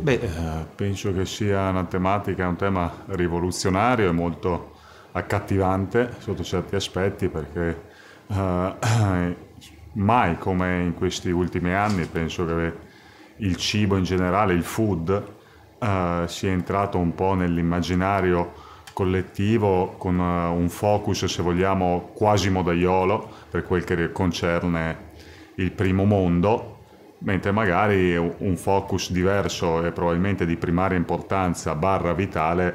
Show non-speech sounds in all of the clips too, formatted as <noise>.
Beh, eh, penso che sia una tematica, un tema rivoluzionario e molto accattivante sotto certi aspetti perché eh, <clears throat> mai come in questi ultimi anni penso che il cibo in generale, il food, eh, sia entrato un po' nell'immaginario collettivo con uh, un focus, se vogliamo, quasi modaiolo per quel che concerne il primo mondo, mentre magari un focus diverso e probabilmente di primaria importanza barra vitale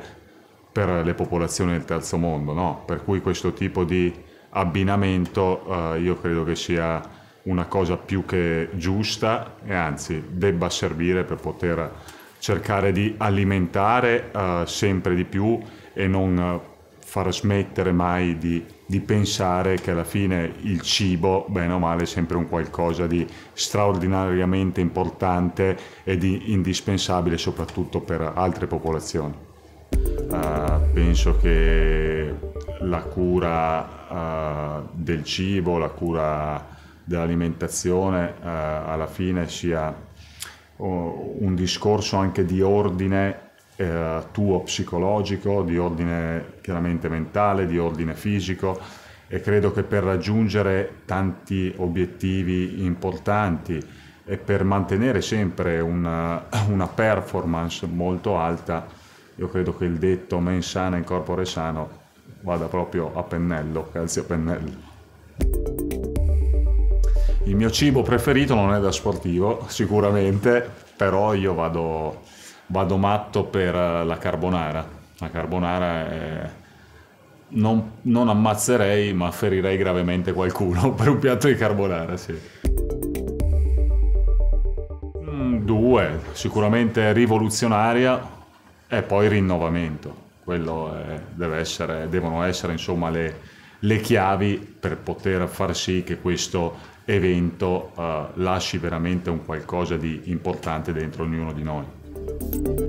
per le popolazioni del terzo mondo, no? per cui questo tipo di abbinamento uh, io credo che sia una cosa più che giusta e anzi debba servire per poter cercare di alimentare uh, sempre di più e non far smettere mai di, di, pensare che alla fine il cibo, bene o male, è sempre un qualcosa di straordinariamente importante e di indispensabile soprattutto per altre popolazioni. Uh, penso che la cura uh, del cibo, la cura dell'alimentazione uh, alla fine sia un discorso anche di ordine eh, tuo psicologico, di ordine chiaramente mentale, di ordine fisico e credo che per raggiungere tanti obiettivi importanti e per mantenere sempre una, <coughs> una performance molto alta, io credo che il detto mens sana in corpore sano vada proprio a pennello, calzi a pennello. Il mio cibo preferito non è da sportivo, sicuramente, però io vado, vado matto per la carbonara. La carbonara è... non, non, ammazzerei, ma ferirei gravemente qualcuno <laughs> per un piatto di carbonara, sì. Mm, due, sicuramente rivoluzionaria e poi rinnovamento. Quello è, essere, devono essere insomma le, le chiavi per poter far sì che questo evento uh, lasci veramente un qualcosa di importante dentro ognuno di noi. thank you